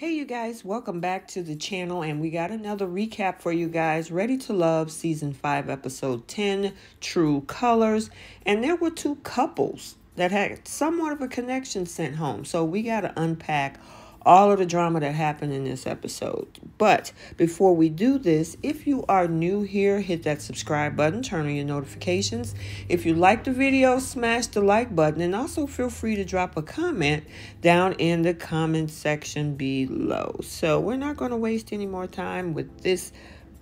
Hey, you guys, welcome back to the channel. And we got another recap for you guys Ready to Love Season 5, Episode 10 True Colors. And there were two couples that had somewhat of a connection sent home. So we got to unpack all of the drama that happened in this episode. But before we do this, if you are new here, hit that subscribe button, turn on your notifications. If you like the video, smash the like button, and also feel free to drop a comment down in the comment section below. So we're not going to waste any more time with this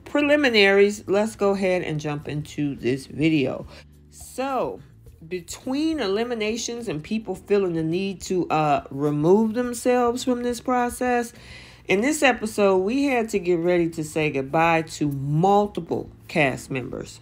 preliminaries. Let's go ahead and jump into this video. So, between eliminations and people feeling the need to uh, remove themselves from this process, in this episode, we had to get ready to say goodbye to multiple cast members.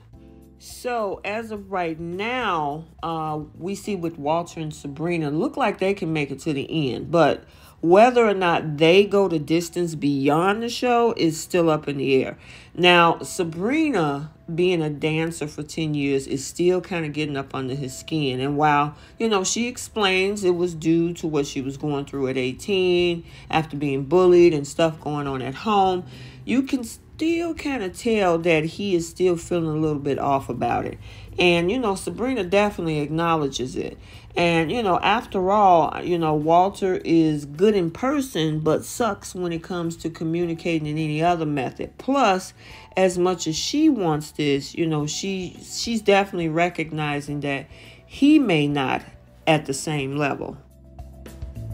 So, as of right now, uh, we see with Walter and Sabrina look like they can make it to the end, but whether or not they go the distance beyond the show is still up in the air. Now, Sabrina, being a dancer for 10 years, is still kind of getting up under his skin. And while, you know, she explains it was due to what she was going through at 18 after being bullied and stuff going on at home, you can still kind of tell that he is still feeling a little bit off about it. And, you know, Sabrina definitely acknowledges it. And, you know, after all, you know, Walter is good in person, but sucks when it comes to communicating in any other method. Plus, as much as she wants this, you know, she she's definitely recognizing that he may not at the same level.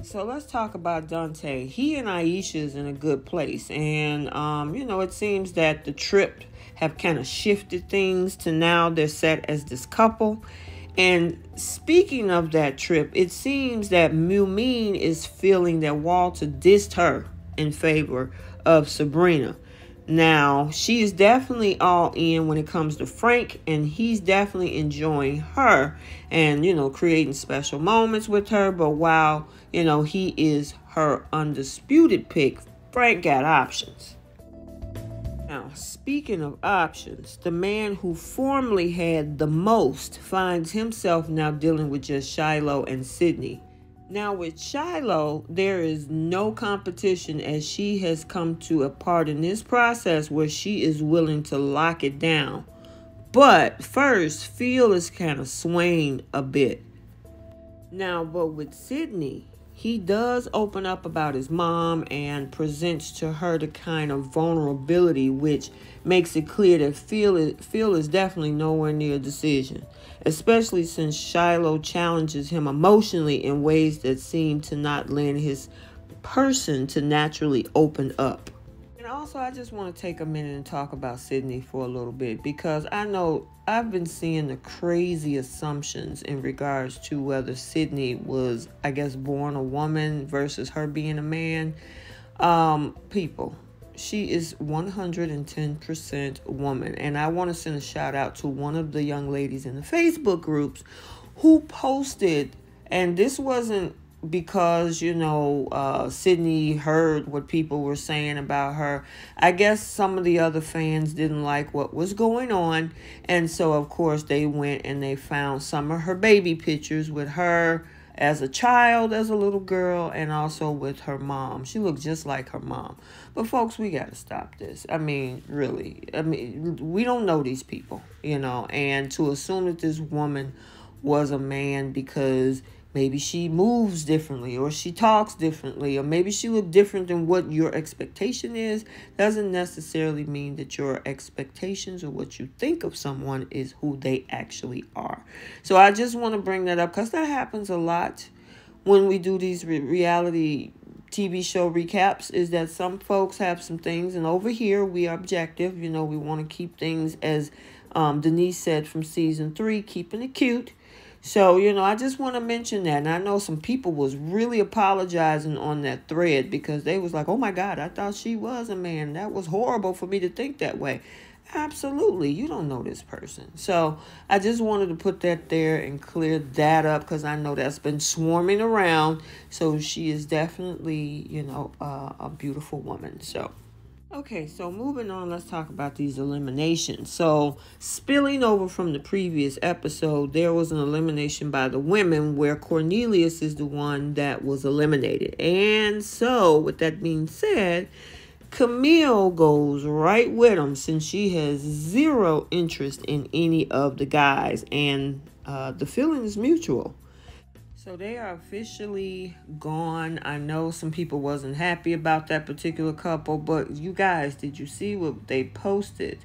So let's talk about Dante. He and Aisha is in a good place. And, um, you know, it seems that the trip have kind of shifted things to now they're set as this couple. And speaking of that trip, it seems that Mumine is feeling that Walter dissed her in favor of Sabrina. Now, she is definitely all in when it comes to Frank, and he's definitely enjoying her and, you know, creating special moments with her. But while, you know, he is her undisputed pick, Frank got options. Now, speaking of options, the man who formerly had the most finds himself now dealing with just Shiloh and Sydney. Now, with Shiloh, there is no competition as she has come to a part in this process where she is willing to lock it down. But first, Phil is kind of swaying a bit. Now, but with Sydney, he does open up about his mom and presents to her the kind of vulnerability which makes it clear that Phil is, Phil is definitely nowhere near a decision, especially since Shiloh challenges him emotionally in ways that seem to not lend his person to naturally open up. Also, I just want to take a minute and talk about Sydney for a little bit because I know I've been seeing the crazy assumptions in regards to whether Sydney was, I guess, born a woman versus her being a man. Um, people, she is 110% woman. And I want to send a shout out to one of the young ladies in the Facebook groups who posted, and this wasn't because you know uh, Sydney heard what people were saying about her. I guess some of the other fans didn't like what was going on, and so of course they went and they found some of her baby pictures with her as a child, as a little girl, and also with her mom. She looked just like her mom. But folks, we got to stop this. I mean, really. I mean, we don't know these people, you know, and to assume that this woman was a man because Maybe she moves differently or she talks differently or maybe she look different than what your expectation is. Doesn't necessarily mean that your expectations or what you think of someone is who they actually are. So I just want to bring that up because that happens a lot when we do these re- reality TV show recaps is that some folks have some things, and over here we are objective. You know, we want to keep things as um, Denise said from season three, keeping it cute. So, you know, I just want to mention that. And I know some people was really apologizing on that thread because they was like, oh my God, I thought she was a man. That was horrible for me to think that way. Absolutely. You don't know this person. So I just wanted to put that there and clear that up because I know that's been swarming around. So she is definitely, you know, uh, a beautiful woman. So. Okay, so moving on, let's talk about these eliminations. So, spilling over from the previous episode, there was an elimination by the women where Cornelius is the one that was eliminated. And so, with that being said, Camille goes right with him since she has zero interest in any of the guys, and uh, the feeling is mutual. So they are officially gone. I know some people wasn't happy about that particular couple, but you guys, did you see what they posted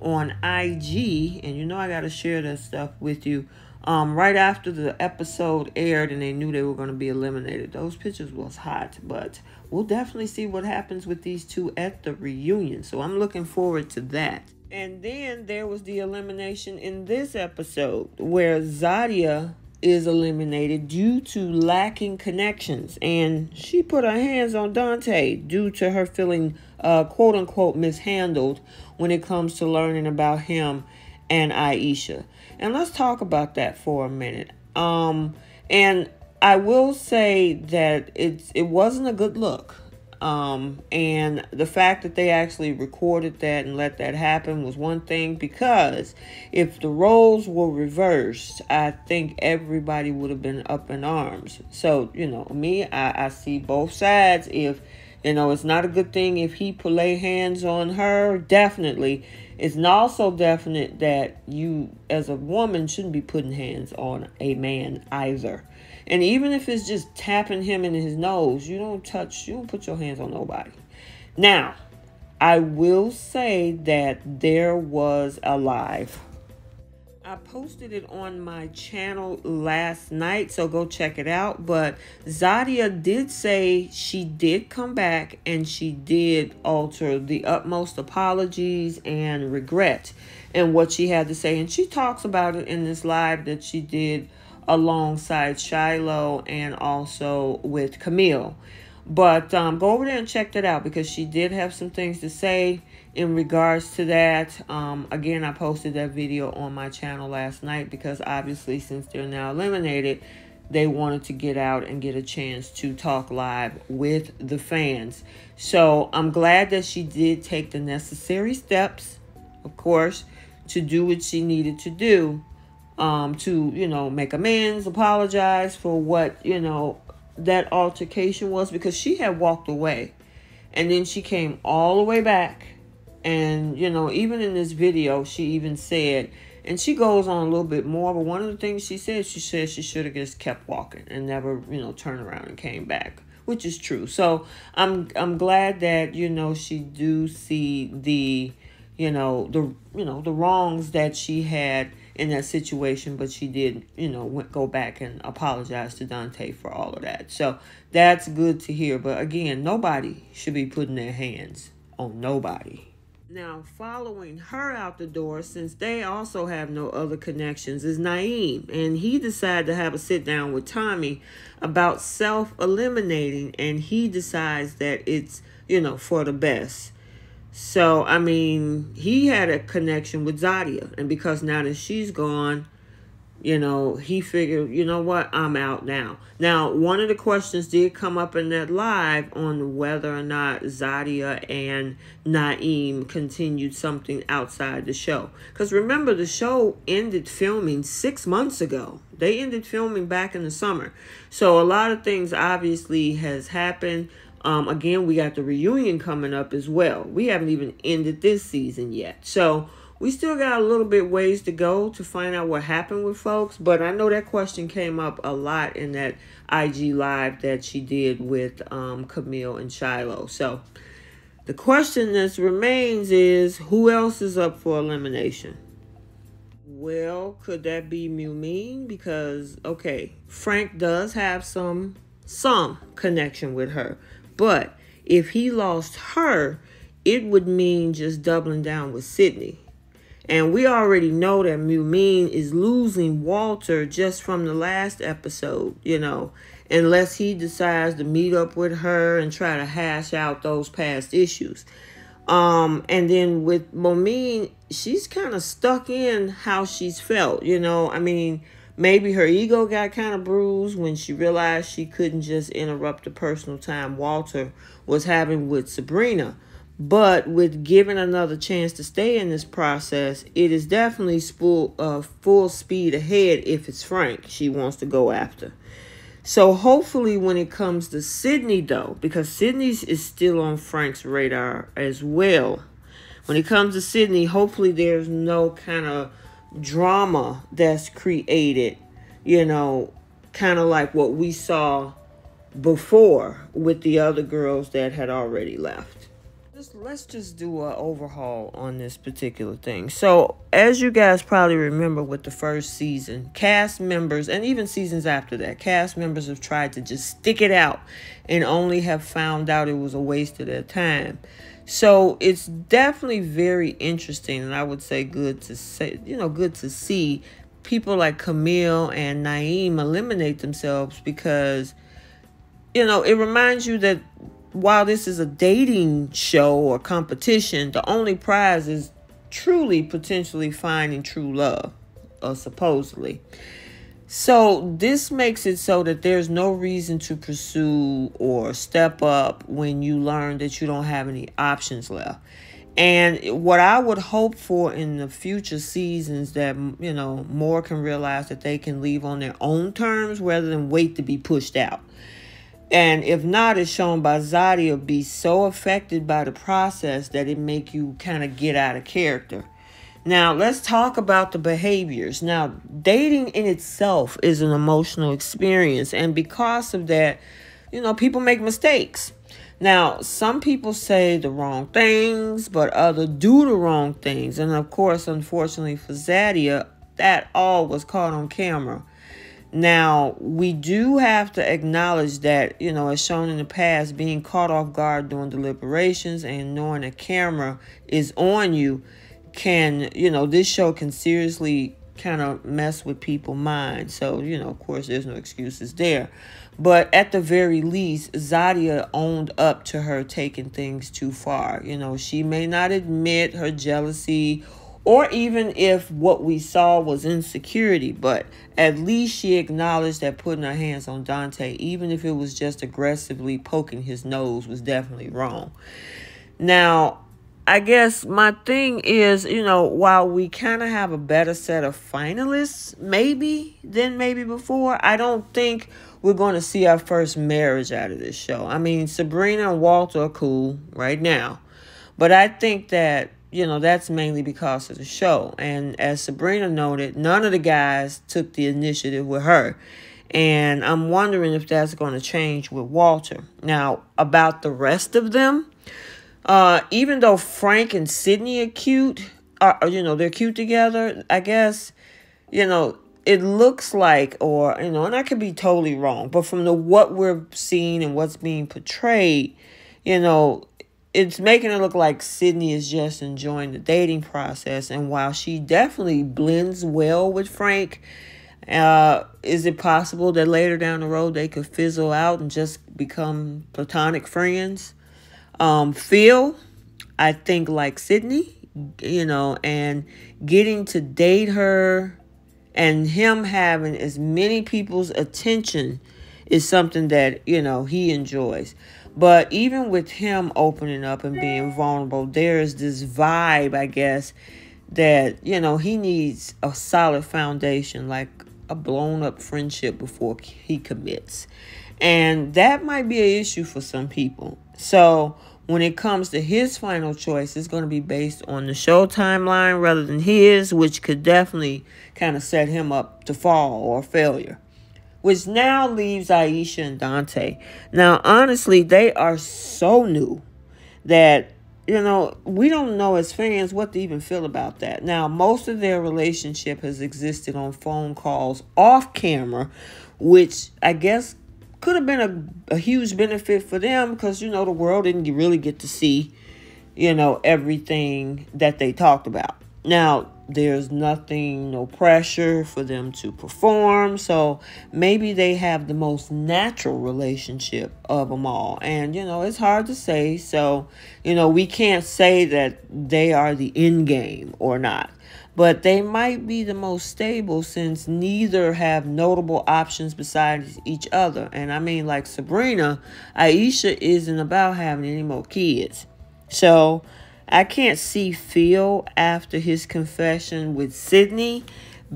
on IG? And you know I got to share that stuff with you. Um, right after the episode aired and they knew they were going to be eliminated. Those pictures was hot, but we'll definitely see what happens with these two at the reunion. So I'm looking forward to that. And then there was the elimination in this episode where Zadia is eliminated due to lacking connections. And she put her hands on Dante due to her feeling uh, quote unquote mishandled when it comes to learning about him and Aisha. And let's talk about that for a minute. Um, and I will say that it's it wasn't a good look. Um, and the fact that they actually recorded that and let that happen was one thing because if the roles were reversed, I think everybody would have been up in arms. So, you know, me, I, I see both sides. If, you know, it's not a good thing if he put lay hands on her, definitely. It's also definite that you, as a woman, shouldn't be putting hands on a man either. And even if it's just tapping him in his nose, you don't touch, you don't put your hands on nobody. Now, I will say that there was a live. I posted it on my channel last night, so go check it out. But Zadia did say she did come back and she did alter the utmost apologies and regret and what she had to say. And she talks about it in this live that she did alongside Shiloh and also with Camille. But um, go over there and check that out because she did have some things to say in regards to that. Um, again, I posted that video on my channel last night because obviously, since they're now eliminated, they wanted to get out and get a chance to talk live with the fans. So I'm glad that she did take the necessary steps, of course, to do what she needed to do um, to, you know, make amends, apologize for what, you know, that altercation was because she had walked away. And then she came all the way back. And, you know, even in this video, she even said, and she goes on a little bit more, but one of the things she said, she said she should have just kept walking and never, you know, turned around and came back, which is true. So I'm I'm glad that, you know, she do see the, you know, the you know, the wrongs that she had in that situation, but she did, you know, went, go back and apologize to Dante for all of that. So that's good to hear. But again, nobody should be putting their hands on nobody. Now, following her out the door, since they also have no other connections, is Naeem. And he decided to have a sit down with Tommy about self eliminating. And he decides that it's, you know, for the best. So, I mean, he had a connection with Zadia. And because now that she's gone, you know, he figured, you know what, I'm out now. Now, one of the questions did come up in that live on whether or not Zadia and Naeem continued something outside the show. Because remember, the show ended filming six months ago. They ended filming back in the summer. So a lot of things obviously has happened. Um, again, we got the reunion coming up as well. We haven't even ended this season yet. So we still got a little bit ways to go to find out what happened with folks. But I know that question came up a lot in that IG live that she did with um, Camille and Shiloh. So the question that remains is who else is up for elimination? Well, could that be Mumine? Because okay, Frank does have some some connection with her. But if he lost her, it would mean just doubling down with Sydney. And we already know that Mumine is losing Walter just from the last episode, you know, unless he decides to meet up with her and try to hash out those past issues. Um, and then with Mumine, she's kind of stuck in how she's felt, you know. I mean, Maybe her ego got kind of bruised when she realized she couldn't just interrupt the personal time Walter was having with Sabrina. But with given another chance to stay in this process, it is definitely full, uh, full speed ahead if it's Frank she wants to go after. So hopefully, when it comes to Sydney, though, because Sydney's is still on Frank's radar as well. When it comes to Sydney, hopefully there's no kind of drama that's created, you know, kind of like what we saw before with the other girls that had already left. Just, let's just do an overhaul on this particular thing. So, as you guys probably remember with the first season, cast members, and even seasons after that, cast members have tried to just stick it out and only have found out it was a waste of their time. So it's definitely very interesting, and I would say good to say, you know, good to see people like Camille and Naeem eliminate themselves because, you know, it reminds you that while this is a dating show or competition, the only prize is truly potentially finding true love, or supposedly. So this makes it so that there's no reason to pursue or step up when you learn that you don't have any options left. And what I would hope for in the future seasons that you know more can realize that they can leave on their own terms rather than wait to be pushed out. And if not, it's shown by Zadia be so affected by the process that it make you kind of get out of character. Now, let's talk about the behaviors. Now, dating in itself is an emotional experience, and because of that, you know, people make mistakes. Now, some people say the wrong things, but others do the wrong things. And of course, unfortunately for Zadia, that all was caught on camera. Now, we do have to acknowledge that, you know, as shown in the past, being caught off guard during deliberations and knowing a camera is on you can, you know, this show can seriously kind of mess with people's minds. So, you know, of course, there's no excuses there. But at the very least, Zadia owned up to her taking things too far. You know, she may not admit her jealousy or even if what we saw was insecurity, but at least she acknowledged that putting her hands on Dante, even if it was just aggressively poking his nose, was definitely wrong. Now, I guess my thing is, you know, while we kind of have a better set of finalists, maybe than maybe before, I don't think we're going to see our first marriage out of this show. I mean, Sabrina and Walter are cool right now, but I think that, you know, that's mainly because of the show. And as Sabrina noted, none of the guys took the initiative with her. And I'm wondering if that's going to change with Walter. Now, about the rest of them, uh, even though Frank and Sydney are cute, are you know they're cute together. I guess you know it looks like, or you know, and I could be totally wrong, but from the what we're seeing and what's being portrayed, you know, it's making it look like Sydney is just enjoying the dating process. And while she definitely blends well with Frank, uh, is it possible that later down the road they could fizzle out and just become platonic friends? Um, Phil, I think like Sydney, you know, and getting to date her and him having as many people's attention is something that, you know, he enjoys. But even with him opening up and being vulnerable, there is this vibe, I guess, that, you know, he needs a solid foundation, like a blown up friendship before he commits. And that might be an issue for some people. So when it comes to his final choice, it's going to be based on the show timeline rather than his, which could definitely kind of set him up to fall or failure. Which now leaves Aisha and Dante. Now, honestly, they are so new that, you know, we don't know as fans what to even feel about that. Now, most of their relationship has existed on phone calls off camera, which I guess could have been a, a huge benefit for them because you know the world didn't really get to see you know everything that they talked about. Now there's nothing no pressure for them to perform so maybe they have the most natural relationship of them all. And you know it's hard to say so you know we can't say that they are the end game or not but they might be the most stable since neither have notable options besides each other. And I mean, like Sabrina, Aisha isn't about having any more kids. So I can't see Phil after his confession with Sydney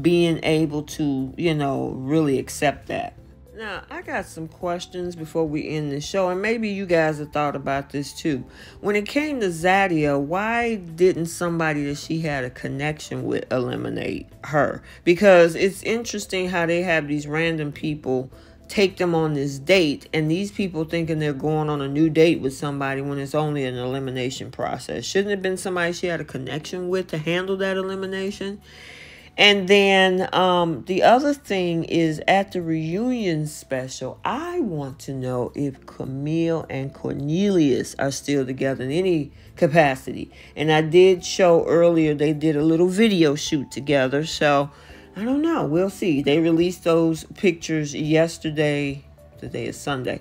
being able to, you know, really accept that. Now, I got some questions before we end the show, and maybe you guys have thought about this too. When it came to Zadia, why didn't somebody that she had a connection with eliminate her? Because it's interesting how they have these random people take them on this date, and these people thinking they're going on a new date with somebody when it's only an elimination process. Shouldn't it have been somebody she had a connection with to handle that elimination? And then um, the other thing is at the reunion special, I want to know if Camille and Cornelius are still together in any capacity. And I did show earlier they did a little video shoot together. So I don't know. We'll see. They released those pictures yesterday. Today is Sunday.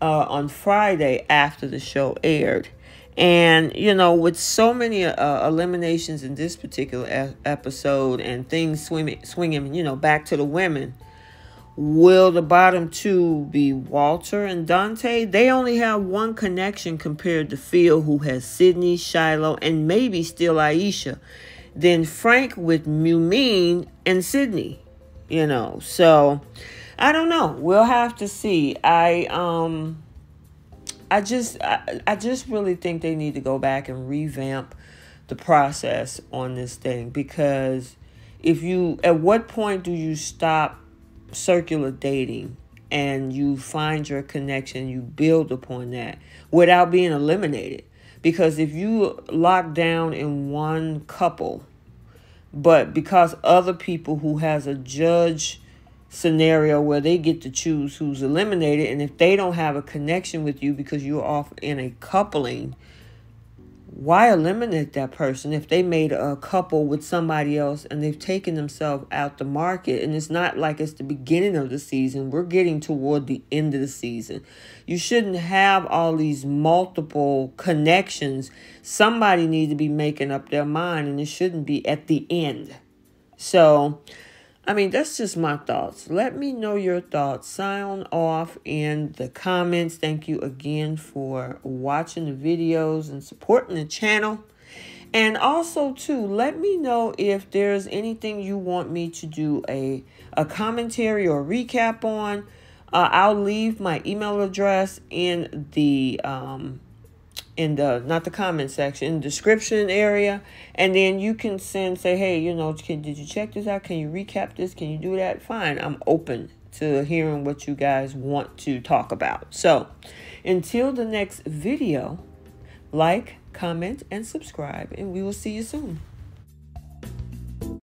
Uh, on Friday after the show aired. And, you know, with so many uh, eliminations in this particular e- episode and things swimming, swinging, you know, back to the women, will the bottom two be Walter and Dante? They only have one connection compared to Phil, who has Sydney, Shiloh, and maybe still Aisha. Then Frank with Mumine and Sydney, you know. So, I don't know. We'll have to see. I, um, I just I, I just really think they need to go back and revamp the process on this thing because if you at what point do you stop circular dating and you find your connection you build upon that without being eliminated? Because if you lock down in one couple but because other people who has a judge scenario where they get to choose who's eliminated. And if they don't have a connection with you because you're off in a coupling, why eliminate that person if they made a couple with somebody else and they've taken themselves out the market? And it's not like it's the beginning of the season. We're getting toward the end of the season. You shouldn't have all these multiple connections. Somebody needs to be making up their mind and it shouldn't be at the end. So I mean, that's just my thoughts. Let me know your thoughts. Sign off in the comments. Thank you again for watching the videos and supporting the channel. And also, too, let me know if there's anything you want me to do a, a commentary or recap on. Uh, I'll leave my email address in the um, in the not the comment section in the description area. And then you can send say hey you know can, did you check this out? Can you recap this? Can you do that? Fine i'm open to hearing what you guys want to talk about. So until the next video like comment and subscribe and we will see you soon